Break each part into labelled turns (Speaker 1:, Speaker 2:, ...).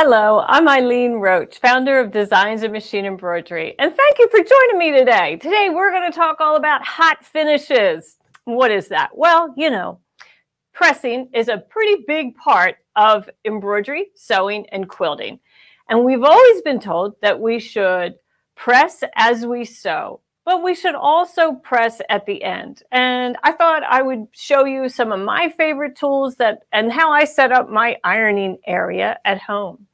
Speaker 1: Hello, I'm Eileen Roche, founder of Designs in Machine Embroidery, and thank you for joining me today. Today we're going to talk all about hot finishes. What is that? Well, you know, pressing is a pretty big part of embroidery, sewing, and quilting. And we've always been told that we should press as we sew but we should also press at the end. And I thought I would show you some of my favorite tools that and how I set up my ironing area at home.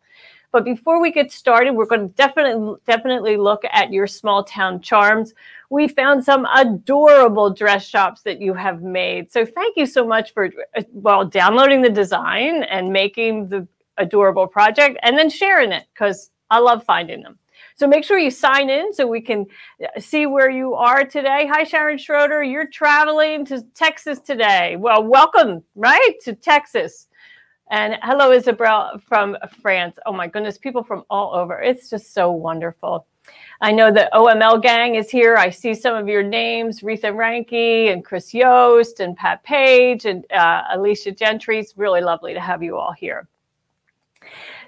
Speaker 1: But before we get started, we're going to definitely definitely look at your small town charms. We found some adorable dress shops that you have made. So thank you so much for well downloading the design and making the adorable project and then sharing it because I love finding them. So make sure you sign in so we can uh, see where you are today. Hi, Sharon Schroeder. You're traveling to Texas today. Well, welcome, right, to Texas. And hello, Isabel from France. Oh my goodness, people from all over. It's just so wonderful. I know the OML gang is here. I see some of your names, Retha Ranke and Chris Yost and Pat Page and uh, Alicia Gentry. It's really lovely to have you all here.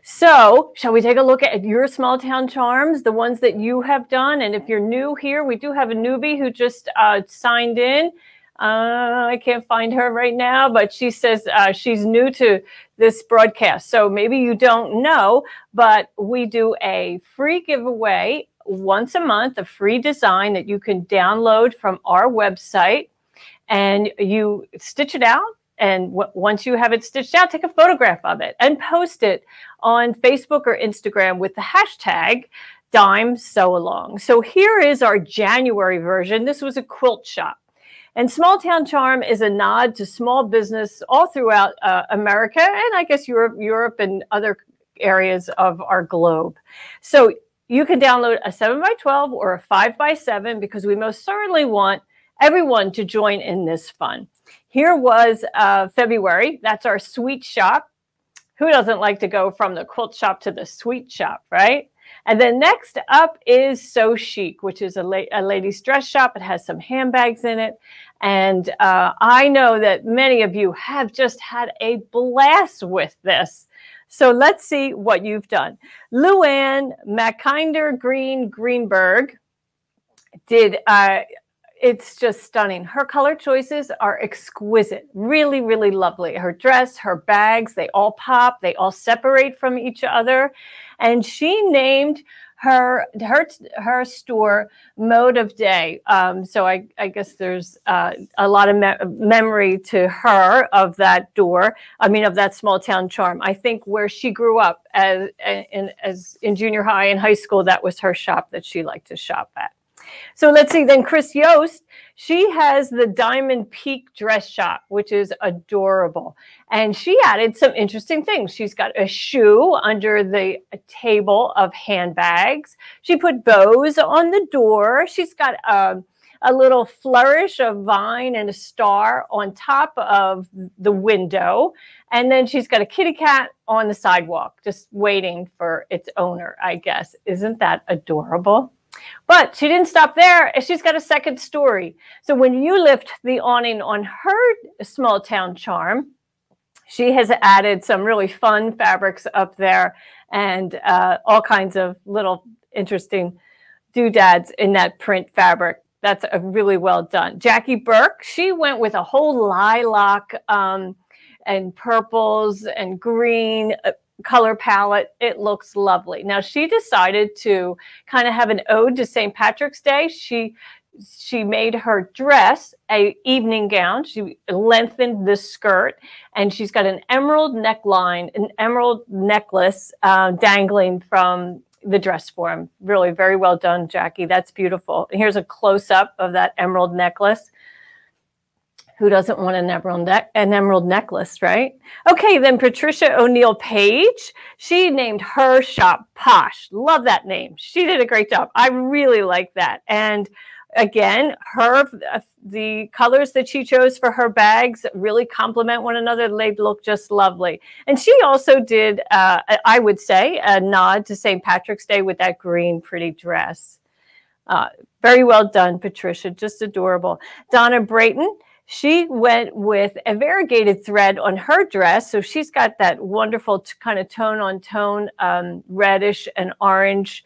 Speaker 1: So, shall we take a look at your small town charms, the ones that you have done? And if you're new here, we do have a newbie who just uh, signed in. Uh, I can't find her right now, but she says uh, she's new to this broadcast. So maybe you don't know, but we do a free giveaway once a month, a free design that you can download from our website and you stitch it out and w- once you have it stitched out, take a photograph of it and post it on Facebook or Instagram with the hashtag Dime Sew Along. So here is our January version. This was a quilt shop. And Small Town Charm is a nod to small business all throughout uh, America and I guess Europe, Europe and other areas of our globe. So you can download a 7 by 12 or a 5 by 7 because we most certainly want everyone to join in this fun. Here was uh, February. That's our sweet shop. Who doesn't like to go from the quilt shop to the sweet shop, right? And then next up is So Chic, which is a, la a ladies' dress shop. It has some handbags in it. And uh, I know that many of you have just had a blast with this. So let's see what you've done. Luann McKinder Green Greenberg did uh, it's just stunning. Her color choices are exquisite, really, really lovely. Her dress, her bags, they all pop, they all separate from each other. And she named her her her store mode of day. Um, so I, I guess there's uh, a lot of me memory to her of that door. I mean, of that small town charm. I think where she grew up as in as in junior high and high school, that was her shop that she liked to shop at. So let's see. Then Chris Yost, she has the Diamond Peak dress shop, which is adorable. And she added some interesting things. She's got a shoe under the table of handbags. She put bows on the door. She's got a, um, a little flourish of vine and a star on top of the window. And then she's got a kitty cat on the sidewalk, just waiting for its owner, I guess. Isn't that adorable? But she didn't stop there. She's got a second story. So when you lift the awning on her small town charm, she has added some really fun fabrics up there and uh, all kinds of little interesting doodads in that print fabric. That's a really well done. Jackie Burke, she went with a whole lilac um, and purples and green uh, color palette. It looks lovely. Now she decided to kind of have an ode to St. Patrick's Day. She she made her dress a evening gown. She lengthened the skirt, and she's got an emerald neckline, an emerald necklace uh, dangling from the dress form. Really, very well done, Jackie. That's beautiful. And here's a close up of that emerald necklace who doesn't want an emerald, ne- an emerald necklace, right? Okay, then Patricia O'Neill Page, she named her shop Posh. Love that name. She did a great job. I really like that. And again, her the colors that she chose for her bags really complement one another. They look just lovely. And she also did, uh, I would say, a nod to St. Patrick's Day with that green pretty dress. Uh, very well done, Patricia. Just adorable. Donna Brayton, she went with a variegated thread on her dress. So she's got that wonderful kind of tone on tone um, reddish and orange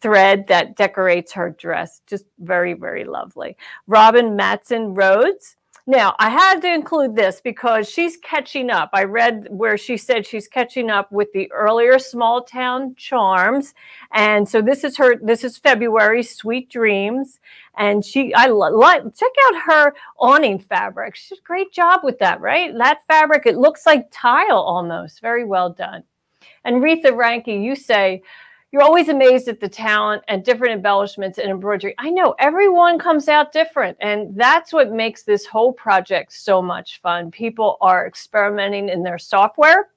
Speaker 1: thread that decorates her dress. Just very, very lovely. Robin Matson Rhodes now, I had to include this because she's catching up. I read where she said she's catching up with the earlier small town charms. And so this is her, this is February, Sweet Dreams. And she, I like, check out her awning fabric. She's a great job with that, right? That fabric, it looks like tile almost. Very well done. And Retha Ranky, you say, you're always amazed at the talent and different embellishments in embroidery. I know everyone comes out different, and that's what makes this whole project so much fun. People are experimenting in their software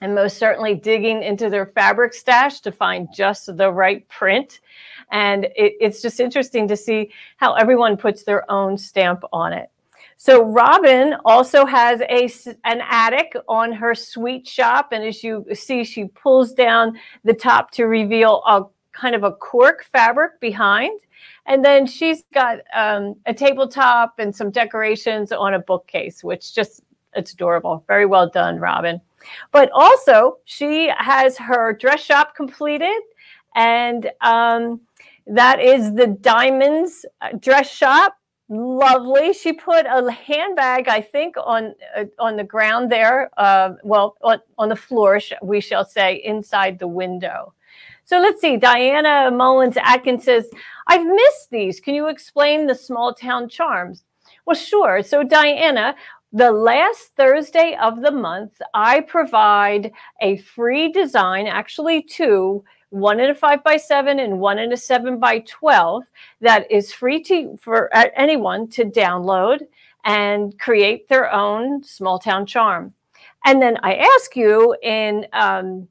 Speaker 1: and most certainly digging into their fabric stash to find just the right print. And it, it's just interesting to see how everyone puts their own stamp on it. So Robin also has a, an attic on her sweet shop. And as you see, she pulls down the top to reveal a kind of a cork fabric behind. And then she's got um, a tabletop and some decorations on a bookcase, which just, it's adorable. Very well done, Robin. But also, she has her dress shop completed. And um, that is the Diamonds uh, dress shop lovely. She put a handbag, I think, on uh, on the ground there. Uh, well, on, on the floor, we shall say, inside the window. So let's see. Diana Mullins Atkins says, "I've missed these. Can you explain the small town charms?" Well, sure. So Diana. The last Thursday of the month, I provide a free design, actually two, one in a five by seven and one in a seven by 12 that is free to for anyone to download and create their own small town charm. And then I ask you in um,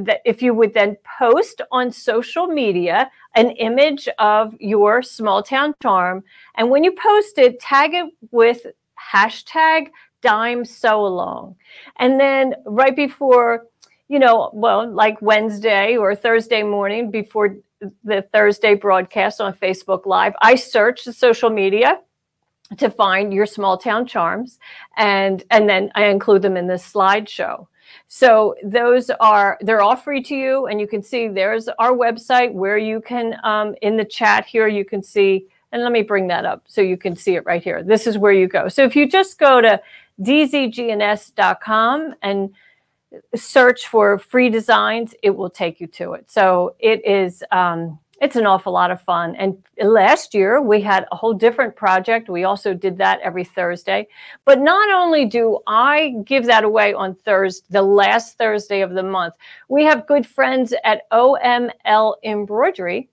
Speaker 1: that if you would then post on social media an image of your small town charm. And when you post it, tag it with hashtag dime sew along. And then right before you know, well, like Wednesday or Thursday morning before the Thursday broadcast on Facebook Live, I search the social media to find your small town charms and and then I include them in this slideshow. So those are they're all free to you, and you can see there's our website where you can um, in the chat here you can see. And let me bring that up so you can see it right here. This is where you go. So if you just go to dzgns.com and search for free designs, it will take you to it. So it is, um, it's an awful lot of fun. And last year we had a whole different project. We also did that every Thursday. But not only do I give that away on Thursday, the last Thursday of the month, we have good friends at OML Embroidery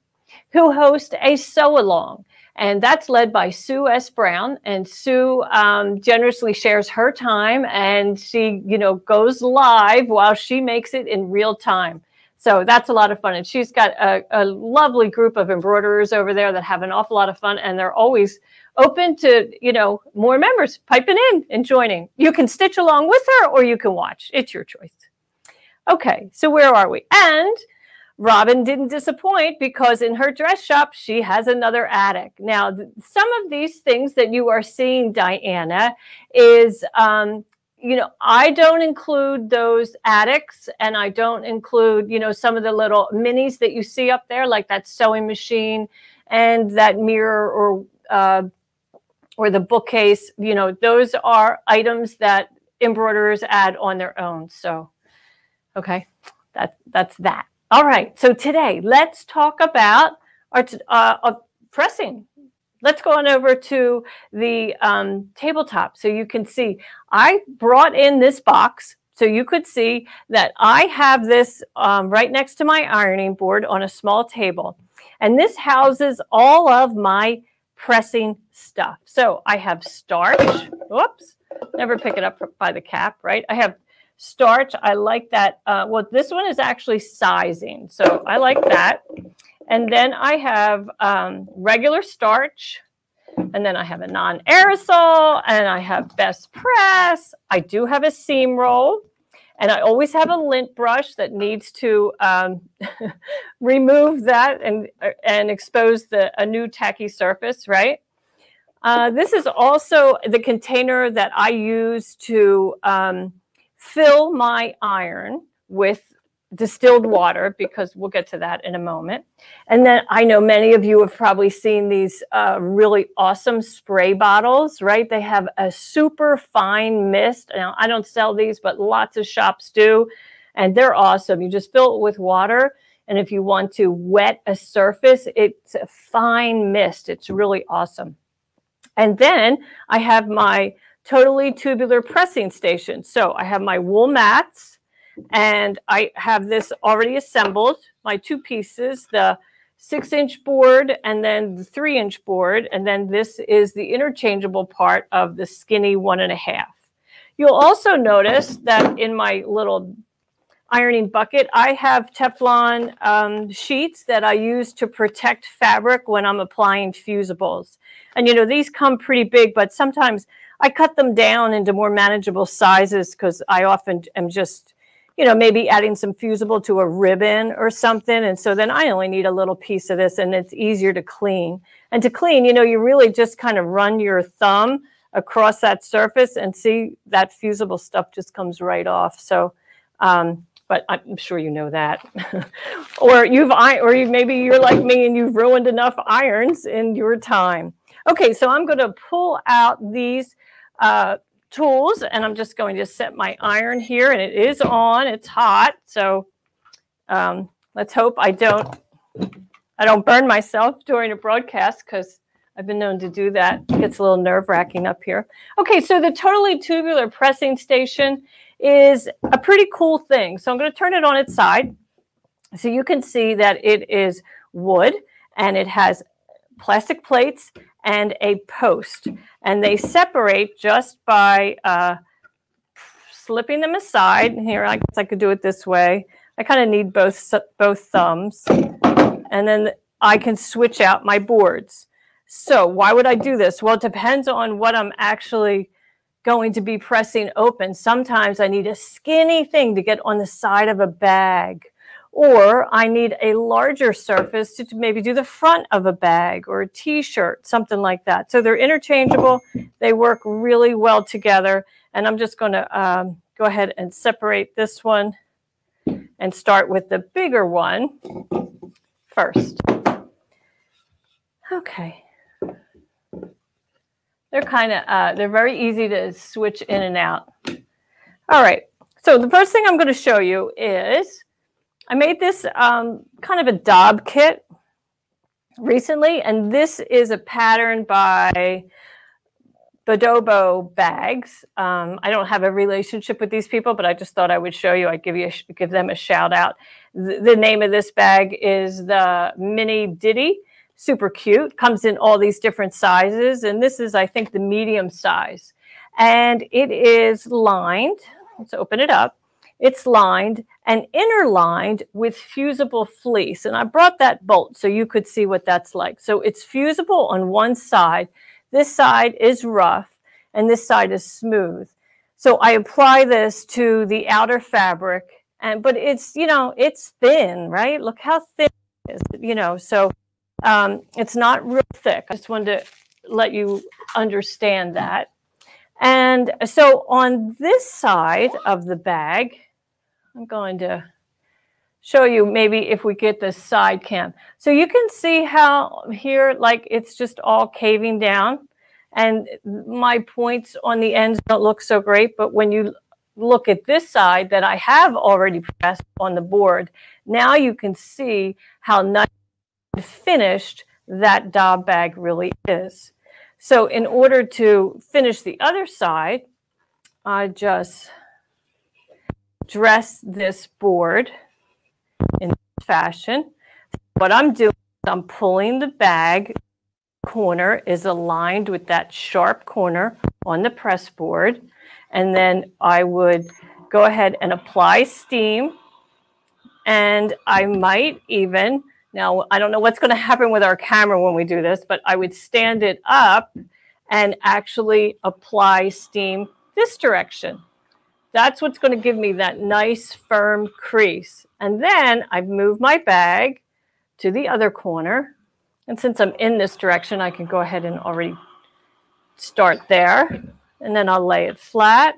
Speaker 1: who host a sew along and that's led by Sue S. Brown. And Sue um, generously shares her time, and she, you know, goes live while she makes it in real time. So that's a lot of fun. And she's got a, a lovely group of embroiderers over there that have an awful lot of fun, and they're always open to you know more members piping in and joining. You can stitch along with her, or you can watch. It's your choice. Okay, so where are we? And Robin didn't disappoint because in her dress shop, she has another attic. Now, some of these things that you are seeing, Diana, is, um, you know, I don't include those attics and I don't include, you know, some of the little minis that you see up there, like that sewing machine and that mirror or, uh, or the bookcase, you know, those are items that embroiderers add on their own. So, okay, that, that's that. All right, so today let's talk about our uh, uh, pressing. Let's go on over to the um, tabletop so you can see. I brought in this box so you could see that I have this um, right next to my ironing board on a small table. And this houses all of my pressing stuff. So I have starch. Whoops, never pick it up by the cap, right? I have starch. I like that. Uh, well, this one is actually sizing. So I like that. And then I have um, regular starch. And then I have a non-aerosol and I have best press. I do have a seam roll. And I always have a lint brush that needs to um, remove that and, and expose the, a new tacky surface, right? Uh, this is also the container that I use to um, fill my iron with distilled water because we'll get to that in a moment. And then I know many of you have probably seen these uh, really awesome spray bottles, right? They have a super fine mist. Now, I don't sell these, but lots of shops do. And they're awesome. You just fill it with water. And if you want to wet a surface, it's a fine mist. It's really awesome. And then I have my totally tubular pressing station. So I have my wool mats and I have this already assembled, my two pieces, the six inch board and then the three inch board. And then this is the interchangeable part of the skinny one and a half. You'll also notice that in my little ironing bucket, I have Teflon um, sheets that I use to protect fabric when I'm applying fusibles. And you know, these come pretty big, but sometimes I cut them down into more manageable sizes because I often am just you know, maybe adding some fusible to a ribbon or something. And so then I only need a little piece of this and it's easier to clean. And to clean, you know, you really just kind of run your thumb across that surface and see that fusible stuff just comes right off. So, um, but I'm sure you know that. or you've, or you, maybe you're like me and you've ruined enough irons in your time. Okay, so I'm going to pull out these uh, tools and I'm just going to set my iron here and it is on, it's hot. So um, let's hope I don't, I don't burn myself during a broadcast because I've been known to do that. It gets a little nerve wracking up here. Okay, so the totally tubular pressing station is a pretty cool thing. So I'm going to turn it on its side. So you can see that it is wood and it has plastic plates and a post. And they separate just by uh, slipping them aside. Here, I guess I could do it this way. I kind of need both, both thumbs. And then I can switch out my boards. So why would I do this? Well, it depends on what I'm actually going to be pressing open. Sometimes I need a skinny thing to get on the side of a bag or I need a larger surface to maybe do the front of a bag or a t-shirt, something like that. So they're interchangeable. They work really well together. And I'm just going to um, go ahead and separate this one and start with the bigger one first. Okay. They're kind of, uh, they're very easy to switch in and out. All right. So the first thing I'm going to show you is I made this um, kind of a dopp kit recently, and this is a pattern by Bodobo Bags. Um, I don't have a relationship with these people, but I just thought I would show you. I'd give you give them a shout out. The, the name of this bag is the Mini Ditty. Super cute. Comes in all these different sizes, and this is, I think, the medium size. And it is lined. Let's open it up. It's lined and interlined with fusible fleece. And I brought that bolt so you could see what that's like. So it's fusible on one side. This side is rough and this side is smooth. So I apply this to the outer fabric and but it's, you know, it's thin, right? Look how thin it is, you know, so um, it's not real thick. I just wanted to let you understand that. And so on this side of the bag, I'm going to show you maybe if we get this side cam. So you can see how here, like it's just all caving down and my points on the ends don't look so great. But when you look at this side that I have already pressed on the board, now you can see how nice and finished that dopp bag really is. So in order to finish the other side, I just dress this board in this fashion. What I'm doing is I'm pulling the bag corner is aligned with that sharp corner on the press board. And then I would go ahead and apply steam. And I might even, now I don't know what's going to happen with our camera when we do this, but I would stand it up and actually apply steam this direction. That's what's going to give me that nice firm crease. And then I've moved my bag to the other corner. And since I'm in this direction, I can go ahead and already start there, and then I'll lay it flat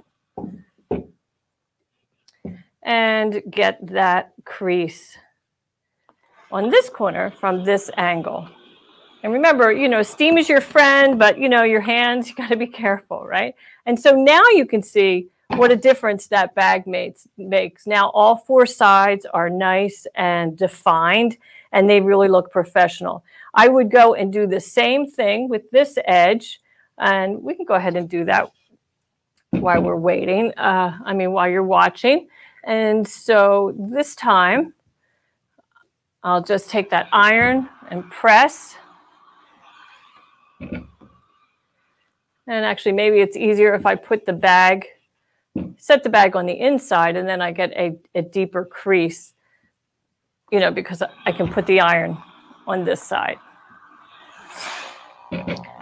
Speaker 1: and get that crease on this corner from this angle. And remember, you know, steam is your friend, but you know, your hands, you got to be careful, right? And so now you can see what a difference that bag makes, makes. Now all four sides are nice and defined and they really look professional. I would go and do the same thing with this edge and we can go ahead and do that while we're waiting. Uh, I mean, while you're watching. And so this time I'll just take that iron and press. And actually, maybe it's easier if I put the bag set the bag on the inside and then I get a, a deeper crease, you know, because I can put the iron on this side.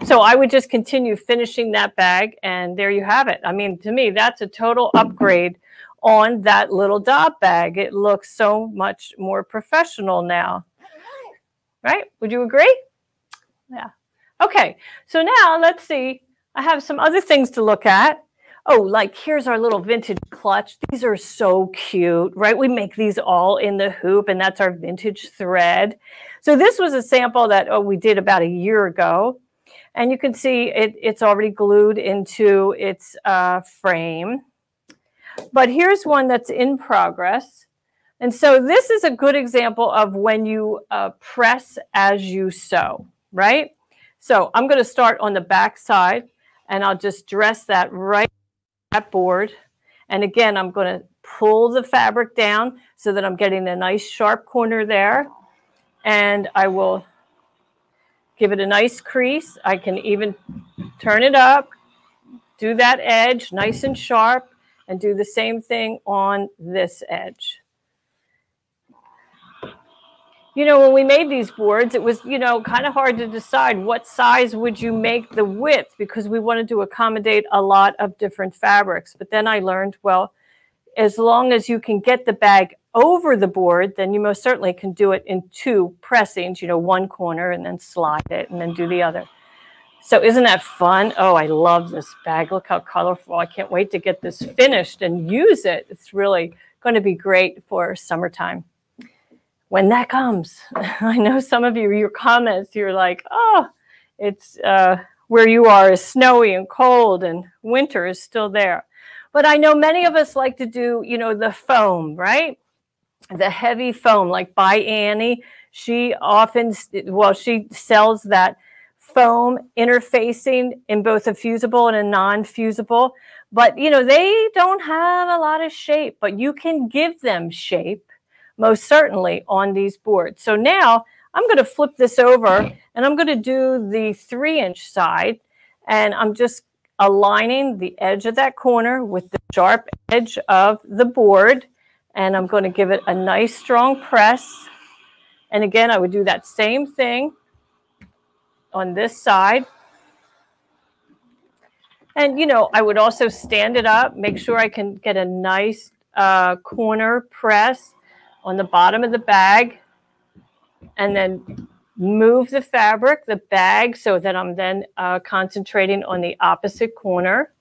Speaker 1: So I would just continue finishing that bag and there you have it. I mean, to me, that's a total upgrade on that little dopp bag. It looks so much more professional now. Right? Would you agree? Yeah. Okay. So now let's see. I have some other things to look at oh, like here's our little vintage clutch. These are so cute, right? We make these all in the hoop and that's our vintage thread. So this was a sample that oh, we did about a year ago. And you can see it, it's already glued into its uh, frame. But here's one that's in progress. And so this is a good example of when you uh, press as you sew, right? So I'm going to start on the back side and I'll just dress that right that board. And again, I'm going to pull the fabric down so that I'm getting a nice sharp corner there. And I will give it a nice crease. I can even turn it up, do that edge nice and sharp, and do the same thing on this edge you know, when we made these boards, it was, you know, kind of hard to decide what size would you make the width because we wanted to accommodate a lot of different fabrics. But then I learned, well, as long as you can get the bag over the board, then you most certainly can do it in two pressings, you know, one corner and then slide it and then do the other. So isn't that fun? Oh, I love this bag. Look how colorful. I can't wait to get this finished and use it. It's really going to be great for summertime when that comes. I know some of you, your comments, you're like, oh, it's uh, where you are is snowy and cold and winter is still there. But I know many of us like to do, you know, the foam, right? The heavy foam, like by Annie. She often, well, she sells that foam interfacing in both a fusible and a non-fusible. But, you know, they don't have a lot of shape, but you can give them shape most certainly on these boards. So now I'm going to flip this over and I'm going to do the three inch side and I'm just aligning the edge of that corner with the sharp edge of the board and I'm going to give it a nice strong press. And again, I would do that same thing on this side. And, you know, I would also stand it up, make sure I can get a nice uh, corner press on the bottom of the bag and then move the fabric, the bag, so that I'm then uh, concentrating on the opposite corner.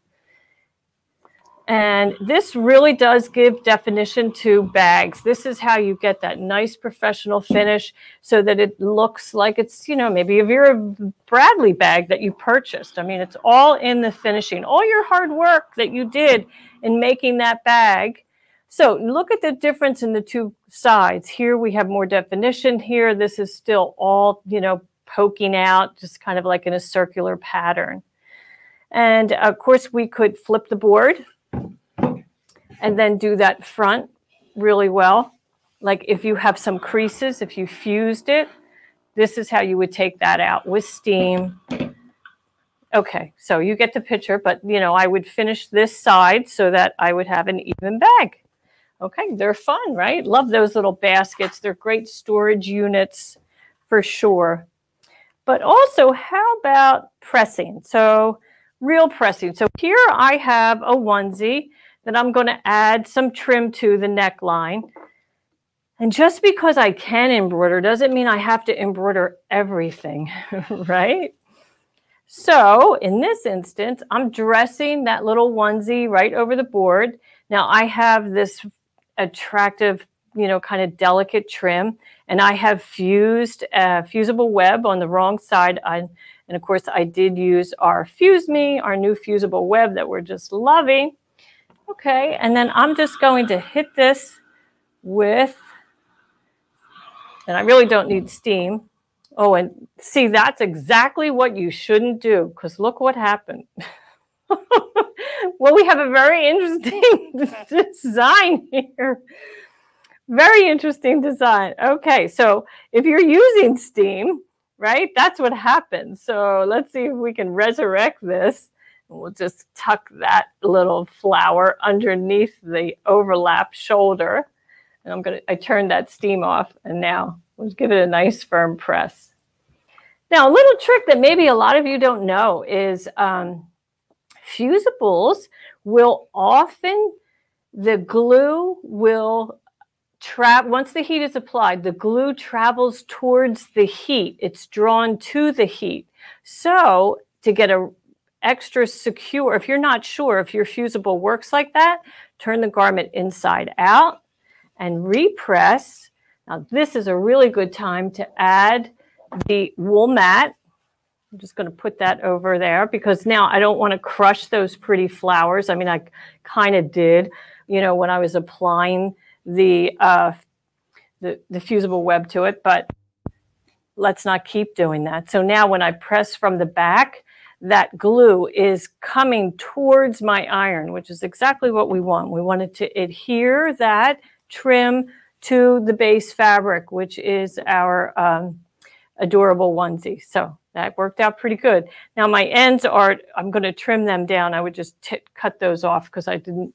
Speaker 1: And this really does give definition to bags. This is how you get that nice professional finish so that it looks like it's, you know, maybe if you're a Bradley bag that you purchased. I mean, it's all in the finishing. All your hard work that you did in making that bag so look at the difference in the two sides. Here we have more definition. Here, this is still all, you know, poking out, just kind of like in a circular pattern. And of course, we could flip the board and then do that front really well. Like if you have some creases, if you fused it, this is how you would take that out with steam. Okay, so you get the picture, but you know, I would finish this side so that I would have an even bag. Okay, they're fun, right? Love those little baskets. They're great storage units for sure. But also, how about pressing? So real pressing. So here I have a onesie that I'm going to add some trim to the neckline. And just because I can embroider doesn't mean I have to embroider everything, right? So in this instance, I'm dressing that little onesie right over the board. Now I have this attractive, you know, kind of delicate trim, and I have fused a fusible web on the wrong side. I, and of course, I did use our Fuse Me, our new fusible web that we're just loving. Okay, and then I'm just going to hit this with, and I really don't need steam. Oh, and see, that's exactly what you shouldn't do because look what happened. well, we have a very interesting design here. Very interesting design. Okay, so if you're using steam, right, that's what happens. So let's see if we can resurrect this. We'll just tuck that little flower underneath the overlap shoulder. And I'm gonna, I turned that steam off and now let's give it a nice firm press. Now, a little trick that maybe a lot of you don't know is um, fusibles will often, the glue will trap, once the heat is applied, the glue travels towards the heat. It's drawn to the heat. So to get a extra secure, if you're not sure if your fusible works like that, turn the garment inside out and repress. Now this is a really good time to add the wool mat. I'm just going to put that over there because now I don't want to crush those pretty flowers. I mean, I kind of did, you know, when I was applying the, uh, the, the fusible web to it, but let's not keep doing that. So now when I press from the back, that glue is coming towards my iron, which is exactly what we want. We want it to adhere that trim to the base fabric, which is our um, adorable onesie. So that worked out pretty good. Now my ends are, I'm going to trim them down. I would just cut those off because I didn't,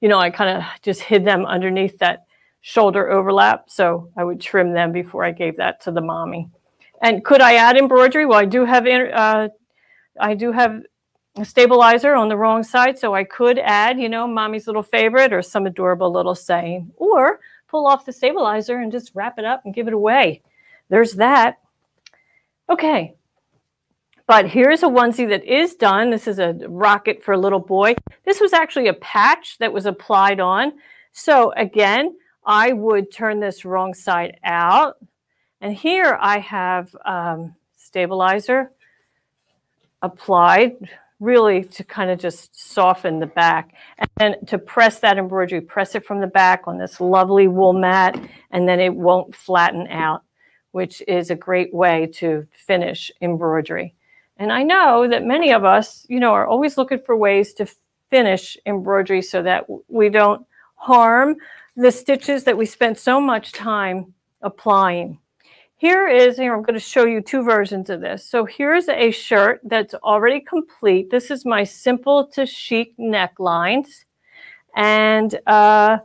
Speaker 1: you know, I kind of just hid them underneath that shoulder overlap. So I would trim them before I gave that to the mommy. And could I add embroidery? Well, I do have, uh, I do have a stabilizer on the wrong side. So I could add, you know, mommy's little favorite or some adorable little saying, or pull off the stabilizer and just wrap it up and give it away. There's that. Okay. But here's a onesie that is done. This is a rocket for a little boy. This was actually a patch that was applied on. So again, I would turn this wrong side out. And here I have um, stabilizer applied really to kind of just soften the back. And to press that embroidery, press it from the back on this lovely wool mat, and then it won't flatten out which is a great way to finish embroidery. And I know that many of us, you know, are always looking for ways to finish embroidery so that we don't harm the stitches that we spent so much time applying. Here is, here I'm going to show you two versions of this. So here's a shirt that's already complete. This is my simple to chic necklines. And uh,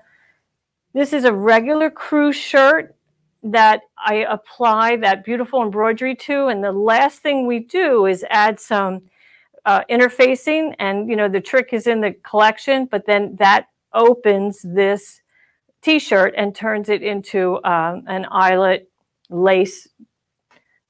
Speaker 1: this is a regular crew shirt that I apply that beautiful embroidery to. And the last thing we do is add some uh, interfacing. And, you know, the trick is in the collection, but then that opens this t-shirt and turns it into um, an eyelet lace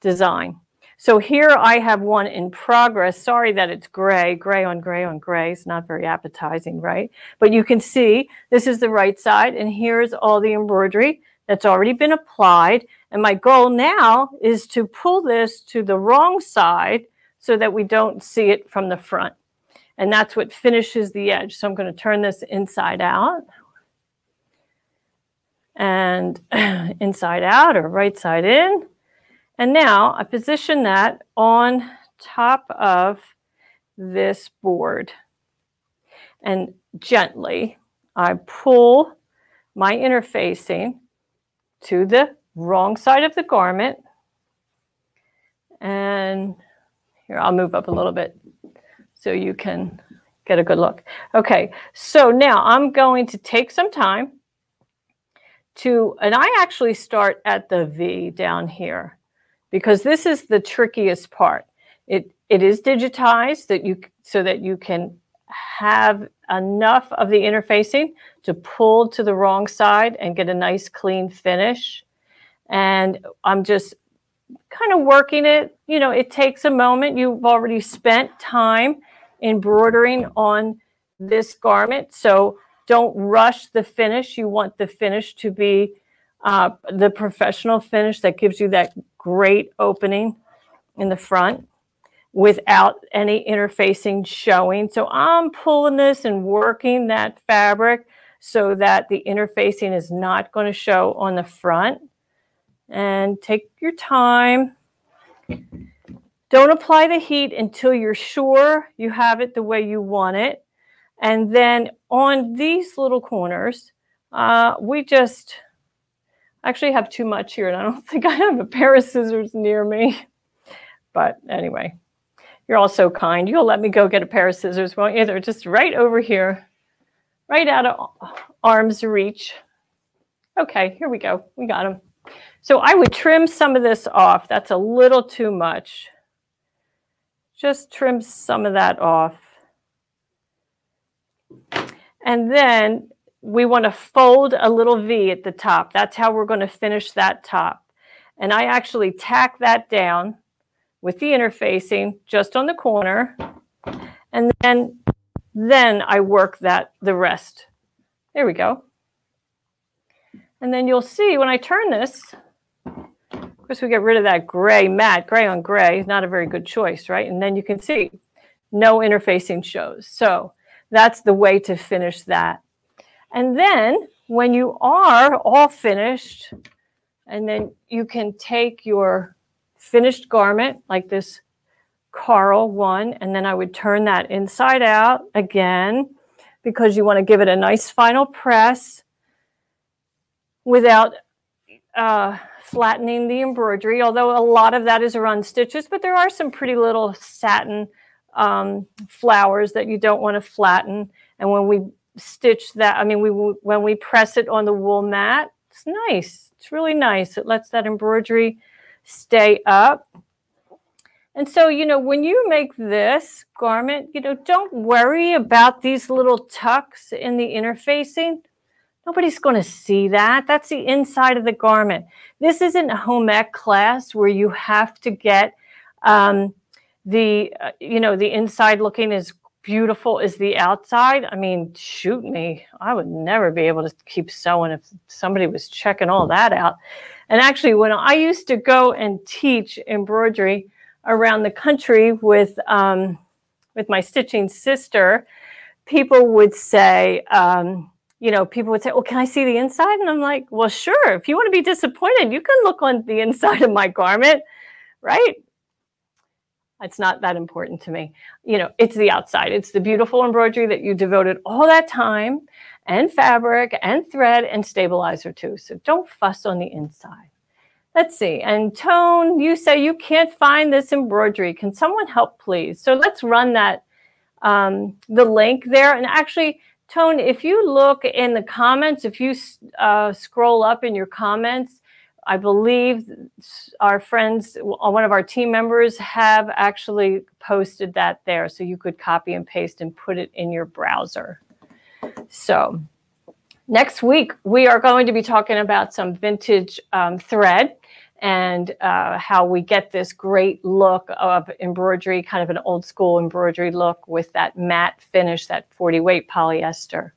Speaker 1: design. So here I have one in progress. Sorry that it's gray, gray on gray on gray. It's not very appetizing, right? But you can see this is the right side and here's all the embroidery that's already been applied. And my goal now is to pull this to the wrong side so that we don't see it from the front. And that's what finishes the edge. So I'm going to turn this inside out and inside out or right side in. And now I position that on top of this board. And gently I pull my interfacing to the wrong side of the garment. And here, I'll move up a little bit so you can get a good look. Okay, so now I'm going to take some time to, and I actually start at the V down here because this is the trickiest part. It, it is digitized that you, so that you can have enough of the interfacing to pull to the wrong side and get a nice clean finish. And I'm just kind of working it. You know, it takes a moment. You've already spent time embroidering on this garment. So don't rush the finish. You want the finish to be uh, the professional finish that gives you that great opening in the front without any interfacing showing. So I'm pulling this and working that fabric so that the interfacing is not going to show on the front. And take your time. Don't apply the heat until you're sure you have it the way you want it. And then on these little corners, uh, we just actually have too much here and I don't think I have a pair of scissors near me. But anyway, you're all so kind. You'll let me go get a pair of scissors, won't you? They're just right over here, right out of arm's reach. Okay, here we go. We got them. So I would trim some of this off. That's a little too much. Just trim some of that off. And then we want to fold a little V at the top. That's how we're going to finish that top. And I actually tack that down with the interfacing just on the corner. And then, then I work that the rest. There we go. And then you'll see when I turn this, of course we get rid of that gray matte, gray on gray, not a very good choice, right? And then you can see no interfacing shows. So that's the way to finish that. And then when you are all finished, and then you can take your finished garment like this coral one, and then I would turn that inside out again because you want to give it a nice final press without uh, flattening the embroidery, although a lot of that is run stitches, but there are some pretty little satin um, flowers that you don't want to flatten. And when we stitch that, I mean, we when we press it on the wool mat, it's nice. It's really nice. It lets that embroidery stay up. And so, you know, when you make this garment, you know, don't worry about these little tucks in the interfacing. Nobody's going to see that. That's the inside of the garment. This isn't a home ec class where you have to get um, the, uh, you know, the inside looking as beautiful as the outside. I mean, shoot me. I would never be able to keep sewing if somebody was checking all that out. And actually, when I used to go and teach embroidery around the country with, um, with my stitching sister, people would say, um, you know, people would say, well, can I see the inside? And I'm like, well, sure. If you want to be disappointed, you can look on the inside of my garment, right? It's not that important to me. You know, it's the outside. It's the beautiful embroidery that you devoted all that time and fabric and thread and stabilizer too. So don't fuss on the inside. Let's see. And Tone, you say you can't find this embroidery. Can someone help, please? So let's run that, um, the link there. And actually, Tone, if you look in the comments, if you uh, scroll up in your comments, I believe our friends, one of our team members have actually posted that there. So you could copy and paste and put it in your browser. So next week, we are going to be talking about some vintage um, thread and uh, how we get this great look of embroidery, kind of an old school embroidery look with that matte finish, that 40 weight polyester.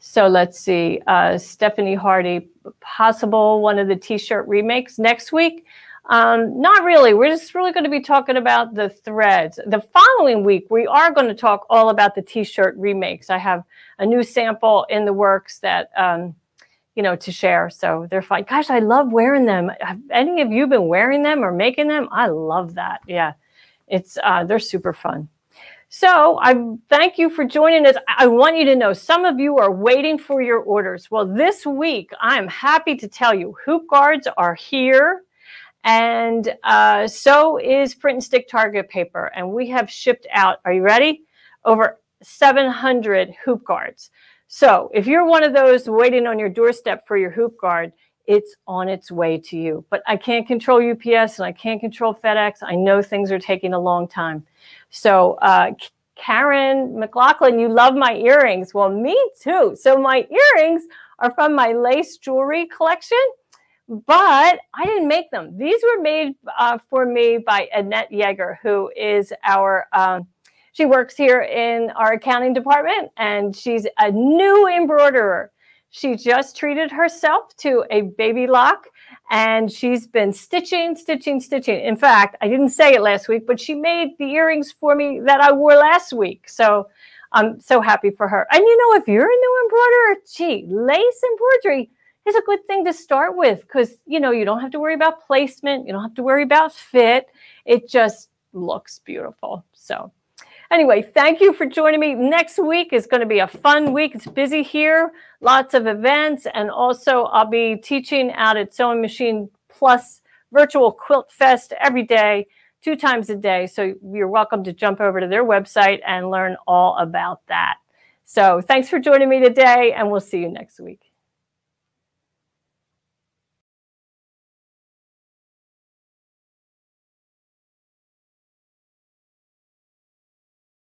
Speaker 1: So let's see, uh, Stephanie Hardy, possible one of the t-shirt remakes next week. Um, not really. We're just really going to be talking about the threads. The following week, we are going to talk all about the t-shirt remakes. I have a new sample in the works that um, you know, to share. So they're fine. Gosh, I love wearing them. Have any of you been wearing them or making them? I love that. Yeah, it's uh, they're super fun. So I thank you for joining us. I want you to know some of you are waiting for your orders. Well, this week I'm happy to tell you hoop guards are here. And uh, so is print and stick target paper. And we have shipped out, are you ready? Over 700 hoop guards. So if you're one of those waiting on your doorstep for your hoop guard, it's on its way to you. But I can't control UPS and I can't control FedEx. I know things are taking a long time. So uh, Karen McLaughlin, you love my earrings. Well, me too. So my earrings are from my lace jewelry collection. But I didn't make them. These were made uh, for me by Annette Yeager, who is our, um, she works here in our accounting department and she's a new embroiderer. She just treated herself to a Baby Lock and she's been stitching, stitching, stitching. In fact, I didn't say it last week, but she made the earrings for me that I wore last week. So I'm so happy for her. And you know, if you're a new embroiderer, gee, lace embroidery is a good thing to start with because you know you don't have to worry about placement, you don't have to worry about fit. It just looks beautiful. So anyway, thank you for joining me. Next week is going to be a fun week. It's busy here, lots of events, and also I'll be teaching out at Sewing Machine Plus Virtual Quilt Fest every day, two times a day. So you're welcome to jump over to their website and learn all about that. So thanks for joining me today, and we'll see you next week.